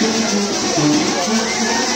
Música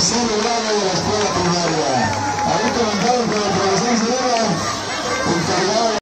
Grado de